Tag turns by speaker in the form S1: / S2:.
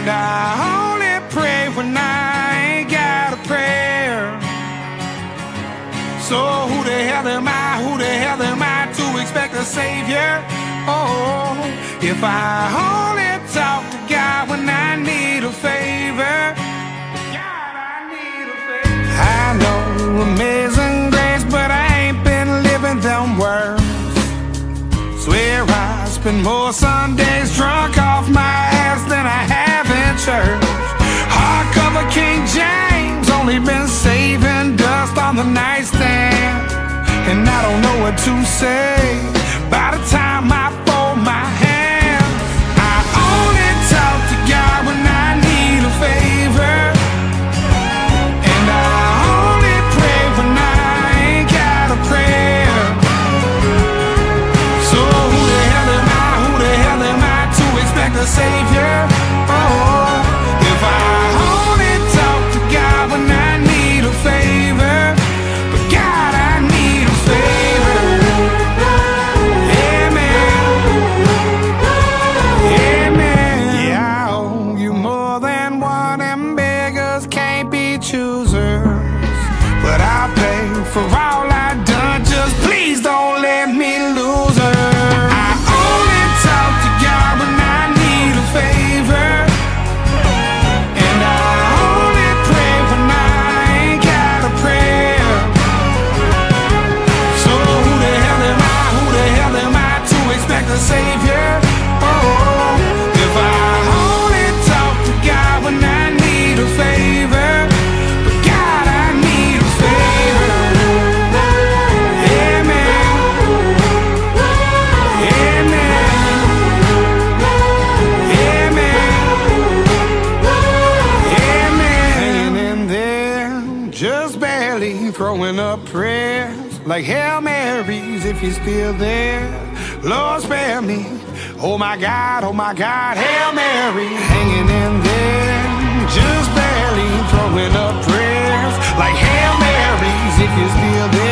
S1: And I only pray when I ain't got a prayer. So who the hell am I? Who the hell am I to expect a savior? Oh, if I only talk to God when I need a favor. I. I know amazing grace, but I ain't been living them words. Swear I spend more Sundays drunk off my in church. Hardcover King James, only been saving dust on the nightstand. And I don't know what to say by the time I fold my hands. I only talk to God when I need a favor. And I only pray when I ain't got a prayer. So who the hell am I? Who the hell am I to expect a savior? Throwing up prayers like Hail Marys if you're still there. Lord, spare me. Oh my God, oh my God, Hail Mary. Hanging in there, just barely throwing up prayers like Hail Marys if you're still there.